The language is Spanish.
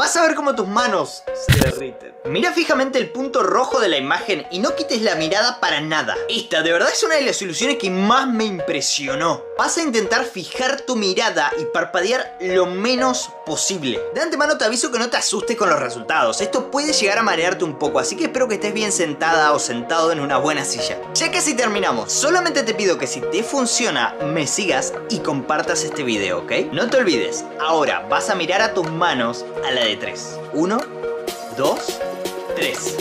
Vas a ver cómo tus manos se derriten. Mira fijamente el punto rojo de la imagen y no quites la mirada para nada. Esta de verdad es una de las soluciones que más me impresionó. Vas a intentar fijar tu mirada y parpadear lo menos posible. De antemano te aviso que no te asustes con los resultados. Esto puede llegar a marearte un poco, así que espero que estés bien sentada o sentado en una buena silla. Ya casi terminamos. Solamente te pido que si te funciona, me sigas y compartas este video, ¿ok? No te olvides. Ahora vas a mirar a tus manos a la de 3. 1, 2, 3.